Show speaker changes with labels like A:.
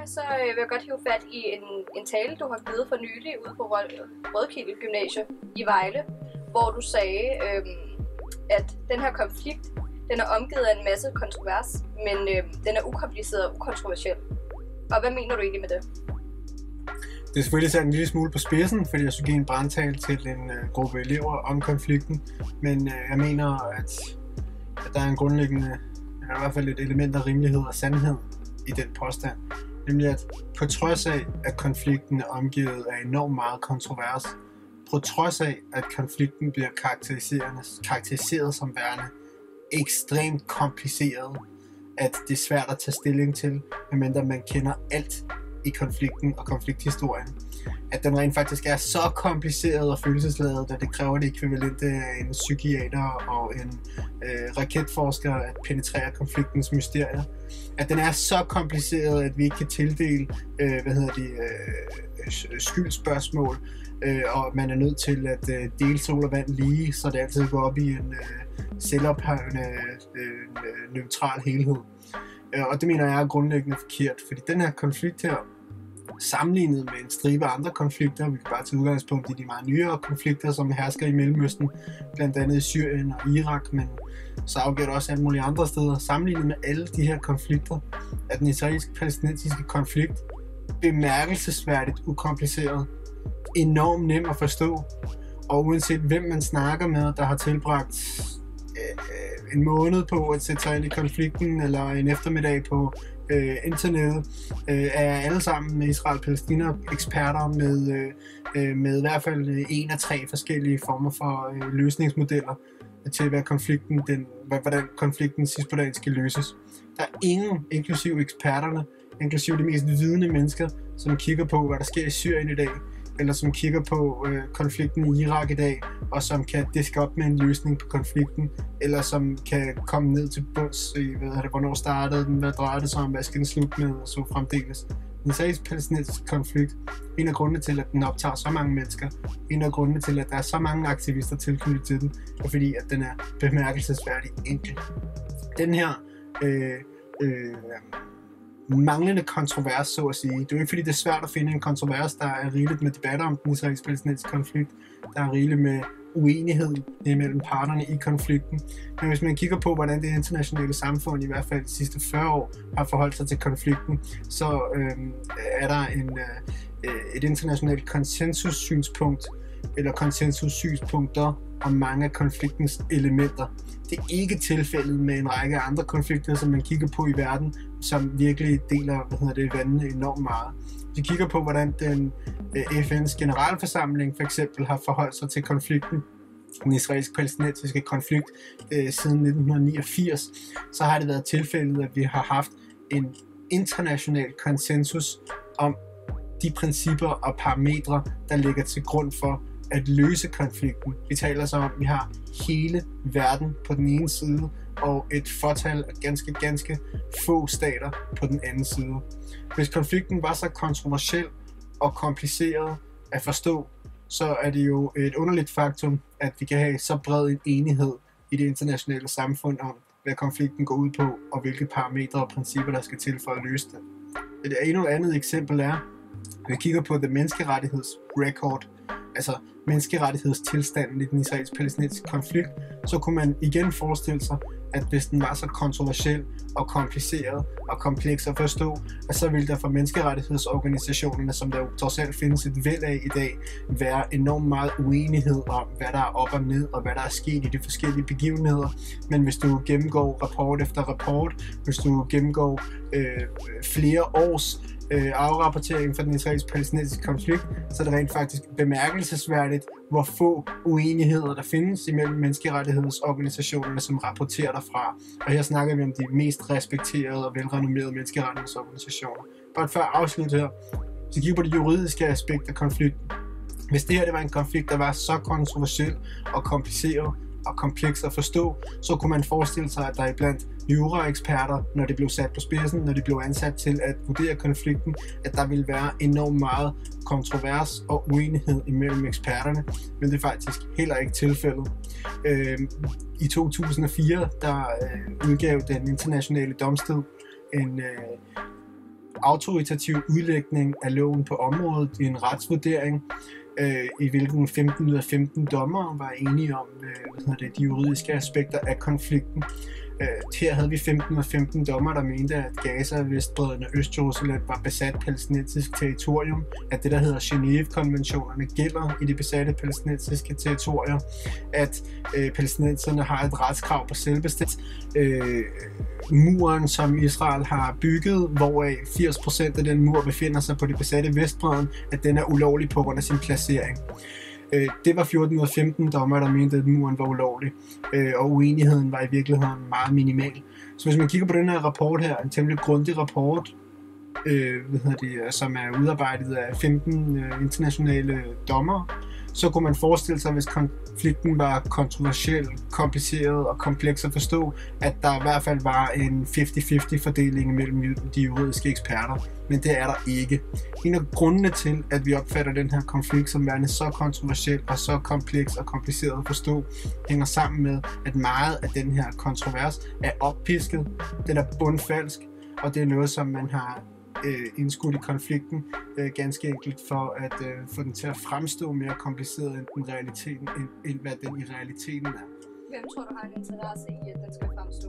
A: med, så øh, vil jeg godt hive fat i en, en tale, du har givet for nylig ude på Rød- Rødkilde Gymnasium i Vejle, hvor du sagde, øh, at den her konflikt, den er omgivet af en masse kontrovers, men øh, den er ukompliceret og ukontroversiel. Og hvad mener du egentlig med det?
B: Det er selvfølgelig sat en lille smule på spidsen, fordi jeg skulle give en brandtale til en øh, gruppe elever om konflikten. Men øh, jeg mener, at, at der er en grundlæggende, i hvert fald et element af rimelighed og sandhed i den påstand. Nemlig at på trods af, at konflikten er omgivet af enormt meget kontrovers, på trods af, at konflikten bliver karakteriseret som værende ekstremt kompliceret, at det er svært at tage stilling til, medmindre man kender alt i konflikten og konflikthistorien. At den rent faktisk er så kompliceret og følelsesladet, at det kræver det ekvivalente af en psykiater og en øh, raketforsker at penetrere konfliktens mysterier. At den er så kompliceret, at vi ikke kan tildele øh, hvad hedder de, øh, øh skyldspørgsmål, øh, og man er nødt til at øh, dele sol og vand lige, så det altid går op i en øh, selvophøjende øh, øh, neutral helhed. Øh, og det mener jeg er grundlæggende forkert, fordi den her konflikt her, sammenlignet med en stribe andre konflikter, vi kan bare tage udgangspunkt i de meget nyere konflikter, som hersker i Mellemøsten, blandt andet i Syrien og Irak, men så afgør det også alle mulige andre steder. Sammenlignet med alle de her konflikter, er den israelsk-palæstinensiske konflikt bemærkelsesværdigt ukompliceret, enormt nem at forstå, og uanset hvem man snakker med, der har tilbragt øh, øh en måned på at sætte sig ind i konflikten, eller en eftermiddag på øh, internettet, øh, er alle sammen med Israel-Palæstina-eksperter med, øh, øh, med i hvert fald øh, en af tre forskellige former for øh, løsningsmodeller til, hvad konflikten, den, hvordan konflikten sidst på dagen skal løses. Der er ingen, inklusiv eksperterne, inklusive de mest vidende mennesker, som kigger på, hvad der sker i Syrien i dag, eller som kigger på øh, konflikten i Irak i dag, og som kan diske op med en løsning på konflikten, eller som kan komme ned til bunds i, hvad det, hvornår startede den, hvad drejede det sig om, hvad skal den slutte med, og så fremdeles. Den israelsk-palæstinensiske konflikt, en af grundene til, at den optager så mange mennesker, en af grundene til, at der er så mange aktivister tilknyttet til den, er fordi, at den er bemærkelsesværdig enkel. Den her øh, øh, manglende kontrovers, så at sige. Det er jo ikke fordi, det er svært at finde en kontrovers, der er rigeligt med debatter om den israelsk-palæstinensiske konflikt. Der er rigeligt med uenighed mellem parterne i konflikten. Men hvis man kigger på, hvordan det internationale samfund i hvert fald de sidste 40 år har forholdt sig til konflikten, så øh, er der en, øh, et internationalt konsensus-synspunkt, eller konsensus-synspunkter om mange af konfliktens elementer. Det er ikke tilfældet med en række andre konflikter, som man kigger på i verden, som virkelig deler hvad hedder det, vandene enormt meget. Vi kigger på, hvordan den øh, FN's generalforsamling for eksempel har forholdt sig til konflikten, den israelsk-palæstinensiske konflikt øh, siden 1989, så har det været tilfældet, at vi har haft en international konsensus om de principper og parametre, der ligger til grund for at løse konflikten. Vi taler så om, at vi har hele verden på den ene side, og et fortal af ganske, ganske få stater på den anden side. Hvis konflikten var så kontroversiel og kompliceret at forstå, så er det jo et underligt faktum, at vi kan have så bred en enighed i det internationale samfund om, hvad konflikten går ud på, og hvilke parametre og principper, der skal til for at løse det. Et endnu andet eksempel er, at vi kigger på The Menneskerettighedsrecord, altså menneskerettighedstilstanden i den israelsk-palæstinensiske konflikt, så kunne man igen forestille sig, at hvis den var så kontroversiel og kompliceret og kompleks at forstå, at så ville der for menneskerettighedsorganisationerne, som der jo trods alt findes et væld af i dag, være enormt meget uenighed om, hvad der er op og ned, og hvad der er sket i de forskellige begivenheder. Men hvis du gennemgår rapport efter rapport, hvis du gennemgår øh, flere års øh, afrapportering fra den israelsk-palæstinensiske konflikt, så er det rent faktisk bemærkelsesværdigt, hvor få uenigheder der findes imellem menneskerettighedsorganisationerne, som rapporterer derfra. Og her snakker vi om de mest respekterede og velrenommerede menneskerettighedsorganisationer. Bare før afslutte her, så kigger på det juridiske aspekt af konflikten. Hvis det her det var en konflikt, der var så kontroversiel og kompliceret, og kompleks at forstå, så kunne man forestille sig, at der er blandt juraeksperter, når det blev sat på spidsen, når de blev ansat til at vurdere konflikten, at der ville være enormt meget kontrovers og uenighed imellem eksperterne, men det er faktisk heller ikke tilfældet. Øh, I 2004, der øh, udgav den internationale domstol en, øh, autoritativ udlægning af loven på området i en retsvurdering, øh, i hvilken 15 ud af 15 dommer var enige om øh, hvad det, de juridiske aspekter af konflikten. Øh, her havde vi 15 og 15 dommer, der mente, at Gaza, Vestbredden og Østjerusalem var besat palæstinensisk territorium, at det, der hedder Genève-konventionerne, gælder i de besatte palæstinensiske territorier, at øh, palæstinenserne har et retskrav på selvbestemt. Øh, muren, som Israel har bygget, hvoraf 80% af den mur befinder sig på det besatte Vestbredden, at den er ulovlig på grund af sin placering. Øh, det var 14 ud af 15 dommer, der mente, at muren var ulovlig, øh, og uenigheden var i virkeligheden meget minimal. Så hvis man kigger på den her rapport her, en temmelig grundig rapport, øh, hvad hedder det, som er udarbejdet af 15 øh, internationale dommer, så kunne man forestille sig, hvis konflikten var kontroversiel, kompliceret og kompleks at forstå, at der i hvert fald var en 50-50 fordeling mellem de juridiske eksperter. Men det er der ikke. En af grundene til, at vi opfatter den her konflikt som værende så kontroversiel og så kompleks og kompliceret at forstå, hænger sammen med, at meget af den her kontrovers er oppisket, den er bundfalsk, og det er noget, som man har øh, indskudt i konflikten, øh, ganske enkelt for at øh, få den til at fremstå mere kompliceret end den realiteten, end, end hvad den i realiteten er.
A: Hvem tror du har en interesse i, at den skal fremstå